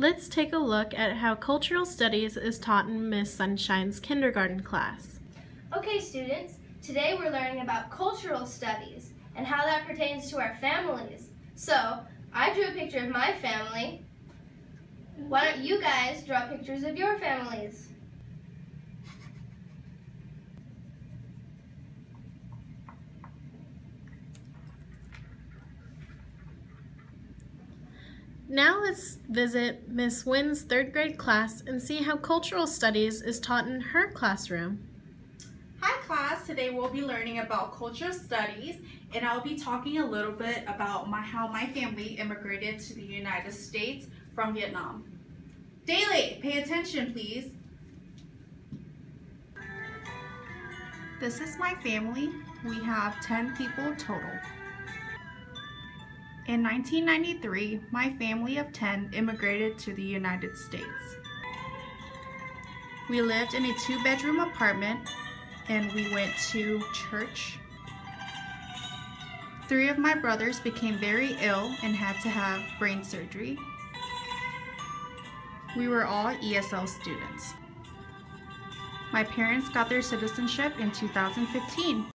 Let's take a look at how cultural studies is taught in Miss Sunshine's kindergarten class. Okay students, today we're learning about cultural studies and how that pertains to our families. So, I drew a picture of my family. Why don't you guys draw pictures of your families? Now let's visit Miss Nguyen's third grade class and see how cultural studies is taught in her classroom. Hi class, today we'll be learning about cultural studies and I'll be talking a little bit about my, how my family immigrated to the United States from Vietnam. Daily, pay attention please. This is my family. We have 10 people total. In 1993, my family of 10 immigrated to the United States. We lived in a two-bedroom apartment and we went to church. Three of my brothers became very ill and had to have brain surgery. We were all ESL students. My parents got their citizenship in 2015.